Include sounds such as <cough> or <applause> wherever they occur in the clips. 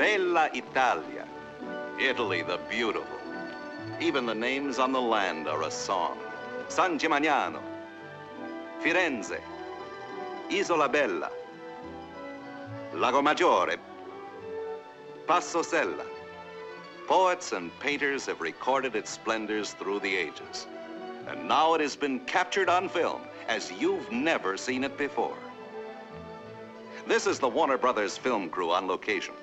Bella Italia. Italy the beautiful. Even the names on the land are a song. San Gimignano, Firenze, Isola Bella, Lago Maggiore, Passo Sella. Poets and painters have recorded its splendors through the ages. And now it has been captured on film as you've never seen it before. This is the Warner Brothers film crew on location.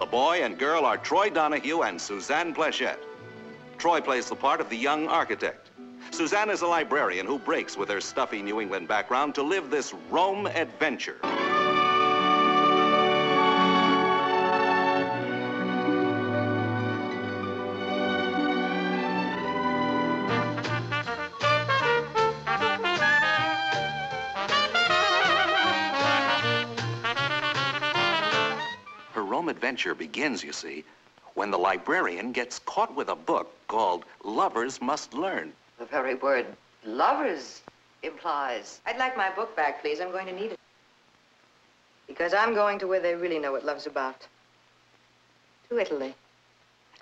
The boy and girl are Troy Donahue and Suzanne Pleshette. Troy plays the part of the young architect. Suzanne is a librarian who breaks with her stuffy New England background to live this Rome adventure. Her Rome adventure begins, you see, when the librarian gets caught with a book called Lovers Must Learn. The very word lovers implies. I'd like my book back, please. I'm going to need it. Because I'm going to where they really know what love's about. To Italy.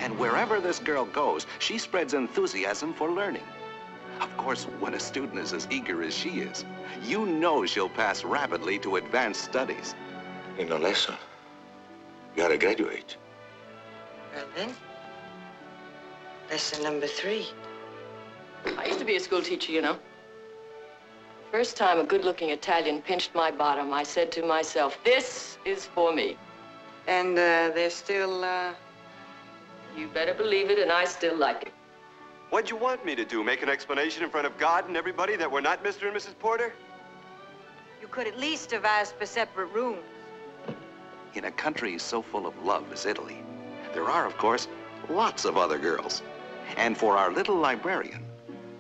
And wherever this girl goes, she spreads enthusiasm for learning. Of course, when a student is as eager as she is, you know she'll pass rapidly to advanced studies. In no lesson. You gotta graduate. Well, then. Lesson number three. I used to be a school teacher, you know. First time a good-looking Italian pinched my bottom, I said to myself, this is for me. And uh, they're still, uh... You better believe it, and I still like it. What'd you want me to do? Make an explanation in front of God and everybody that we're not Mr. and Mrs. Porter? You could at least have asked for separate rooms. In a country so full of love as Italy, there are, of course, lots of other girls. And for our little librarian,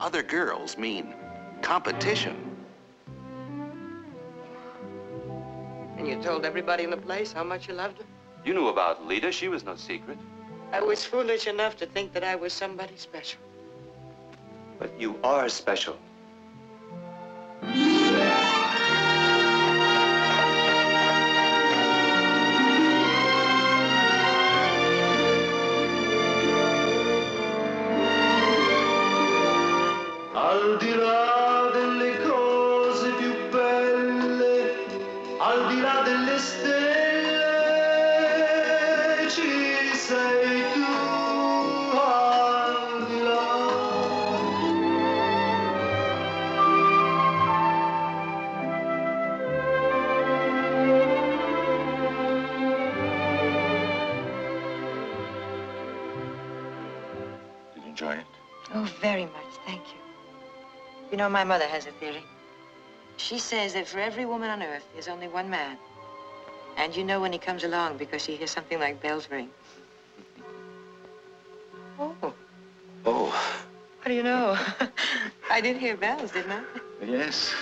other girls mean competition. And you told everybody in the place how much you loved her? You knew about Lyda. She was no secret. I was foolish enough to think that I was somebody special. But you are special. Oh, very much, thank you. You know, my mother has a theory. She says that for every woman on earth, there's only one man. And you know when he comes along because she hears something like bells ring. Oh, Oh, how do you know? <laughs> I did hear bells, didn't I? yes.